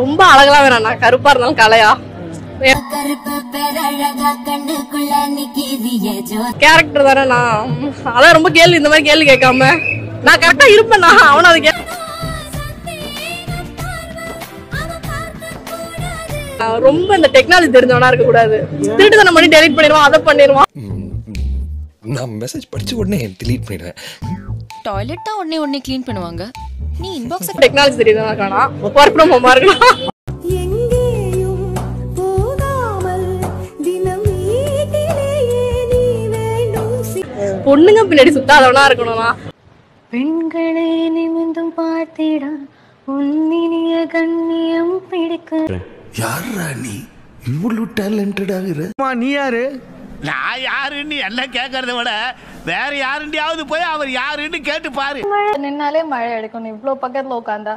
ரொம்ப அழகெல்லாம் வேணாண்ணா கருப்பா இருந்தாலும் கலையா? கேரக்டர் தானே நான். அதான் ரொம்ப கேள்வி இந்த மாதிரி கேள்வி கேட்காம. நான் கரெக்டா இருப்பேன் நான் அவனை அதை ரொம்ப இந்த டெக்னாலஜி தெரிஞ்சவனா இருக்க கூடாது திருட்டு பண்ணி டெலிட் பண்ணிடுவான் அதை பண்ணிடுவான். நான் மெசேஜ் படிச்ச உடனே delete பண்ணிடுவேன். டாய்லெட் தான் உடனே உடனே க்ளீன் பண்ணுவாங்க. நீ இன்பாக்ஸ் டெக்னாலஜி தெரியுதா காணா ஒர்க் ஃப்ரம் ஹோமா இருக்கலாம். எங்கேயும் போகாமல் தினம் வீட்டிலேயே நீ வேண்டும். சி- பொண்ணுங்க பின்னாடி சுத்தாதவனா இருக்கணும்னா பெண்களை நிமிந்தும் பார்த்திட உன்னினிய கண்ணியம் பிடிக்க யாரா நீ? இவ்வளவு டேலண்டட் ஆகுற நீ யாரு? நான் யாருன்னு என்ன கேட்கறத விட வேற யாருண்டியாவது போய் அவர் யாருன்னு கேட்டு பாரு நின்னாலே மழை எடுக்கணும் இவ்ளோ பக்கத்துல உட்காந்தா